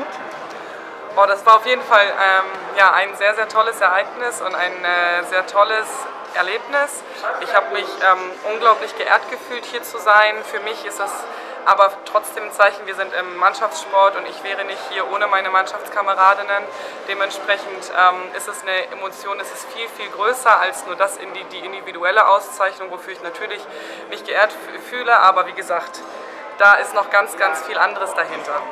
gut? Boah, das war auf jeden Fall ähm, ja, ein sehr, sehr tolles Ereignis und ein äh, sehr tolles Erlebnis. Ich habe mich ähm, unglaublich geehrt gefühlt, hier zu sein. Für mich ist das aber trotzdem ein Zeichen, wir sind im Mannschaftssport und ich wäre nicht hier ohne meine Mannschaftskameradinnen. Dementsprechend ähm, ist es eine Emotion, es ist viel, viel größer als nur das in die, die individuelle Auszeichnung, wofür ich natürlich mich geehrt fühle. Aber wie gesagt, da ist noch ganz, ganz viel anderes dahinter.